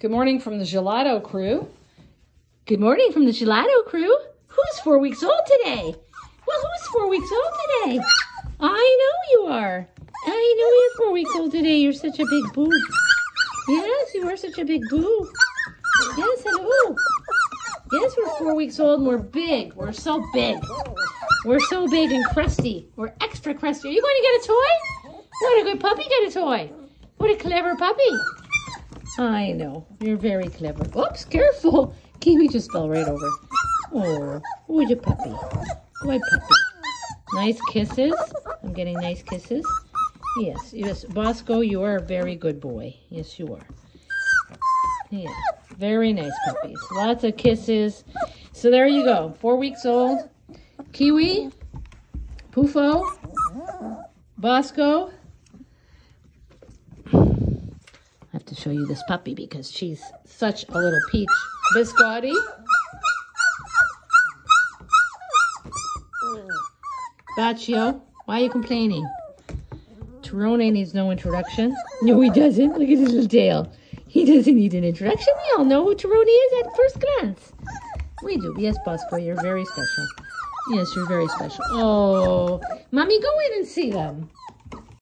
Good morning from the Gelato crew. Good morning from the Gelato crew. Who's four weeks old today? Well, who's four weeks old today? I know you are. I know you're four weeks old today. You're such a big boo. Yes, you are such a big boo. Yes, hello. Yes, we're four weeks old and we're big. We're so big. We're so big and crusty. We're extra crusty. Are you going to get a toy? What a good puppy got a toy. What a clever puppy. I know. You're very clever. Oops, careful. Kiwi just fell right over. Oh, what a puppy. What puppy. Nice kisses. I'm getting nice kisses. Yes, yes. Bosco, you are a very good boy. Yes, you are. Yeah, very nice puppies. Lots of kisses. So there you go. Four weeks old. Kiwi, Pufo, Bosco. I have to show you this puppy because she's such a little peach. Biscotti. Baccio. Why are you complaining? Tyrone needs no introduction. No, he doesn't. Look at his little tail. He doesn't need an introduction. We all know who Tyrone is at first glance. We do. Yes, Bosco, you're very special. Yes, you're very special. Oh, Mommy, go in and see them.